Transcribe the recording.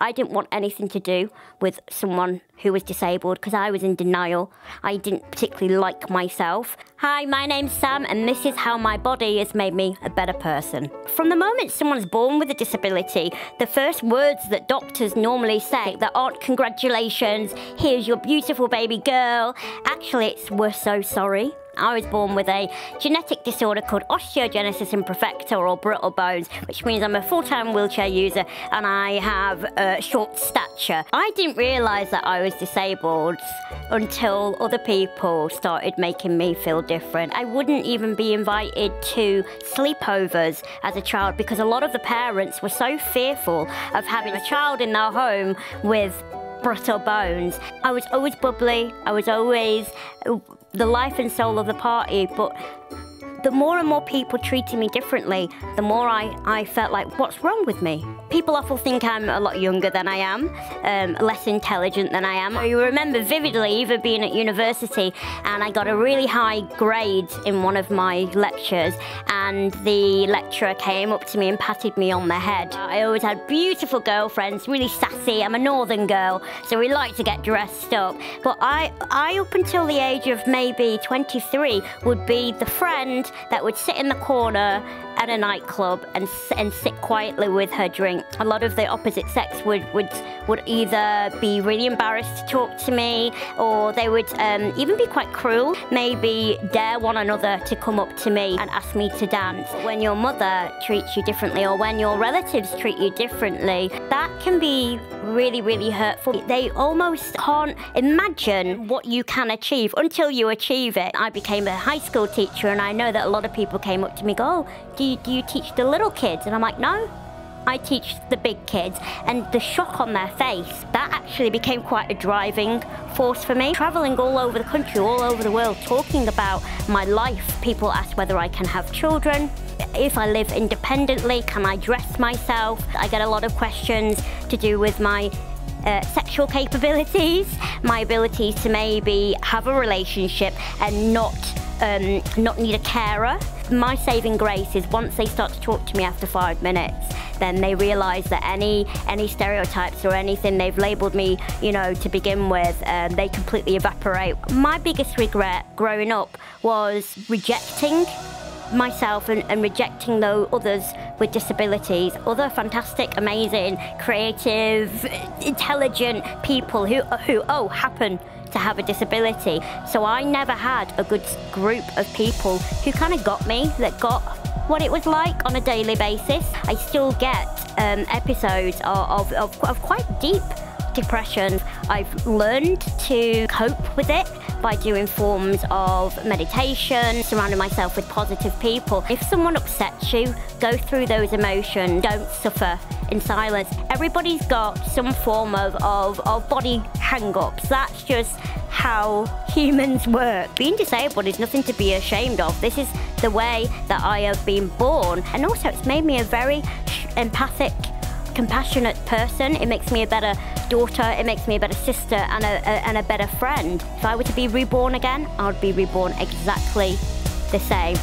I didn't want anything to do with someone who was disabled because I was in denial. I didn't particularly like myself. Hi, my name's Sam, and this is how my body has made me a better person. From the moment someone's born with a disability, the first words that doctors normally say that aren't congratulations, here's your beautiful baby girl. Actually, it's we're so sorry. I was born with a genetic disorder called osteogenesis imperfecta or brittle bones, which means I'm a full-time wheelchair user and I have a short stature. I didn't realise that I was disabled until other people started making me feel different. I wouldn't even be invited to sleepovers as a child because a lot of the parents were so fearful of having a child in their home with brittle bones. I was always bubbly, I was always uh, the life and soul of the party, but the more and more people treated me differently, the more I, I felt like, what's wrong with me? People often think I'm a lot younger than I am, um, less intelligent than I am. I remember vividly even being at university and I got a really high grade in one of my lectures and the lecturer came up to me and patted me on the head. I always had beautiful girlfriends, really sassy. I'm a northern girl, so we like to get dressed up. But I, I up until the age of maybe 23, would be the friend that would sit in the corner at a nightclub and, and sit quietly with her drink. A lot of the opposite sex would, would, would either be really embarrassed to talk to me or they would um, even be quite cruel, maybe dare one another to come up to me and ask me to dance. When your mother treats you differently or when your relatives treat you differently, that can be really, really hurtful. They almost can't imagine what you can achieve until you achieve it. I became a high school teacher and I know that a lot of people came up to me go, oh, do do you teach the little kids? And I'm like, no, I teach the big kids and the shock on their face, that actually became quite a driving force for me. Traveling all over the country, all over the world, talking about my life. People ask whether I can have children, if I live independently, can I dress myself? I get a lot of questions to do with my uh, sexual capabilities, my ability to maybe have a relationship and not um, not need a carer. My saving grace is once they start to talk to me after five minutes, then they realise that any any stereotypes or anything they've labelled me, you know, to begin with, um, they completely evaporate. My biggest regret growing up was rejecting myself and, and rejecting those others with disabilities, other fantastic, amazing, creative, intelligent people who, who oh, happen to have a disability. So I never had a good group of people who kind of got me, that got what it was like on a daily basis. I still get um, episodes of, of, of quite deep depression. I've learned to cope with it by doing forms of meditation, surrounding myself with positive people. If someone upsets you, go through those emotions, don't suffer in silence. Everybody's got some form of, of, of body hang-ups. That's just how humans work. Being disabled is nothing to be ashamed of. This is the way that I have been born. And also it's made me a very empathic compassionate person. It makes me a better daughter, it makes me a better sister and a, a, and a better friend. If I were to be reborn again, I would be reborn exactly the same.